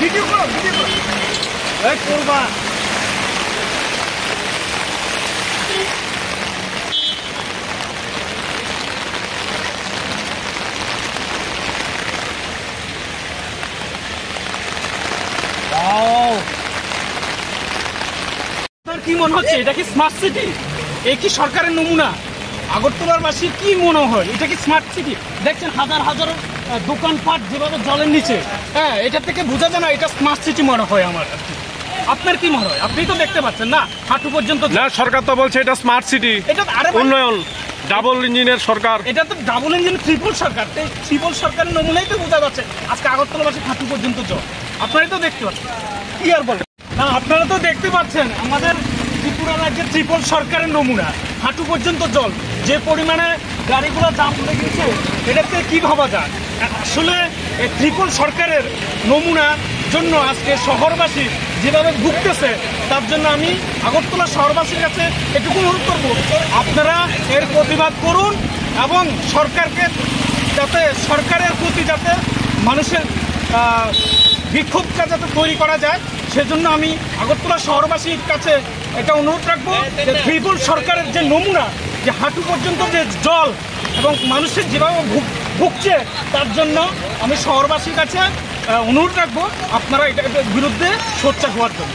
Video করো video করো। এই করবা। কি মনে হচ্ছে? এটা কি স্মার্ট সিটি এ কি সরকারের নমুনা? আগরতলার বাসী কি মনে হয় এটা কি স্মার্ট সিটি দেখছেন হাজার হাজার দোকানপাট যেভাবে জলের নিচে। হ্যাঁ এটা থেকে বোঝা যায় না এটা স্মার্ট সিটি মনে হয় আমার আপনার কি মনে হয়? আপনি তো দেখতে পাচ্ছেন না হাঁটু পর্যন্ত। না সরকার তো বলছে এটা স্মার্ট সিটি এটা আরে উন্নয়ন ডাবল ইঞ্জিনের সরকার। এটা তো ডাবল ইঞ্জিন ট্রিপল সরকার। ট্রিপল সরকারের নমুনাই তো বোঝা যাচ্ছে। আজকে আগরতলাবাসী হাঁটু পর্যন্ত জল। আপনারাই তো দেখতে পাচ্ছেন। কি আর বলেন না আপনারা তো দেখতে পাচ্ছেন আমাদের ত্রিপুরা রাজ্যের ত্রিপল সরকারের নমুনা। হাঁটু পর্যন্ত জল। যে পরিমাণে গাড়িগুলো দাম পড়ে গেছে, এটাতে কি ভাবা যায়? আসলে এই ট্রিপল সরকারের নমুনা জন্য আজকে শহরবাসী যেভাবে ভুগতেছে, তার জন্য আমি আগরতলা শহরবাসীর কাছে এটুকু অনুরোধ করব, আপনারা এর প্রতিবাদ করুন এবং সরকারকে যাতে, সরকারের প্রতি যাতে মানুষের বিক্ষোভটা যাতে তৈরি করা যায়, সেজন্য আমি আগরতলা শহরবাসীর কাছে এটা অনুরোধ রাখব যে ত্রিপুল সরকারের যে নমুনা যে হাঁটু পর্যন্ত যে জল এবং মানুষের যেভাবে ভুগ- ভুগছে, তার জন্য আমি শহরবাসীর কাছে অনুরোধ রাখব আপনারা এটা এটার বিরুদ্ধে সোচ্চার হওয়ার জন্য।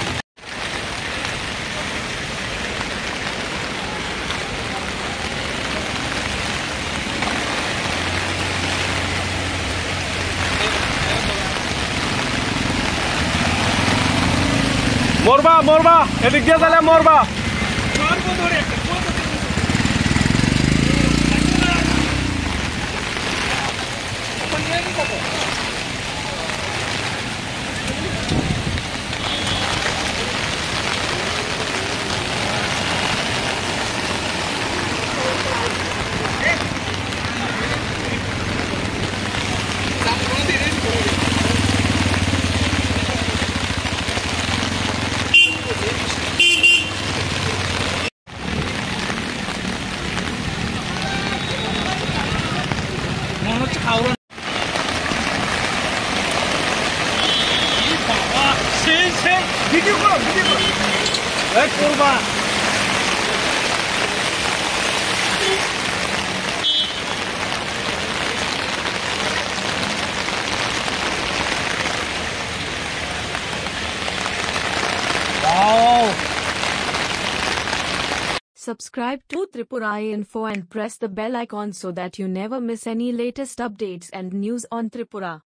মরবা মরবা, এদিক দিয়ে তাহলে মরবা। মনে হচ্ছে হাওড়া এই বাবা, সেই সেই ভিডিও করো ভিডিও করো এই করবা Wow. Subscribe to Tripura Info and press the bell icon so that you never miss any latest updates and news on Tripura.